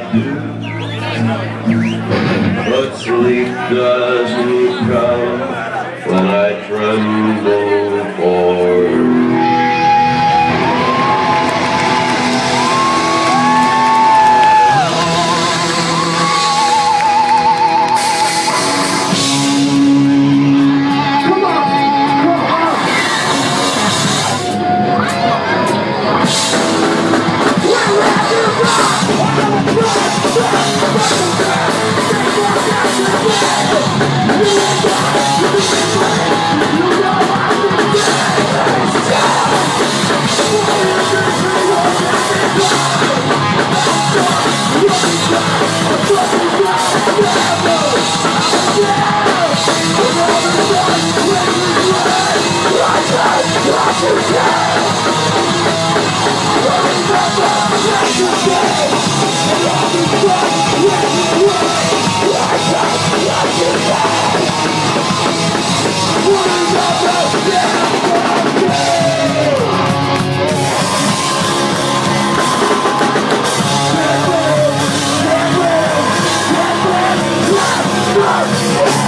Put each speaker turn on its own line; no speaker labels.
I do. But sleep doesn't come
Love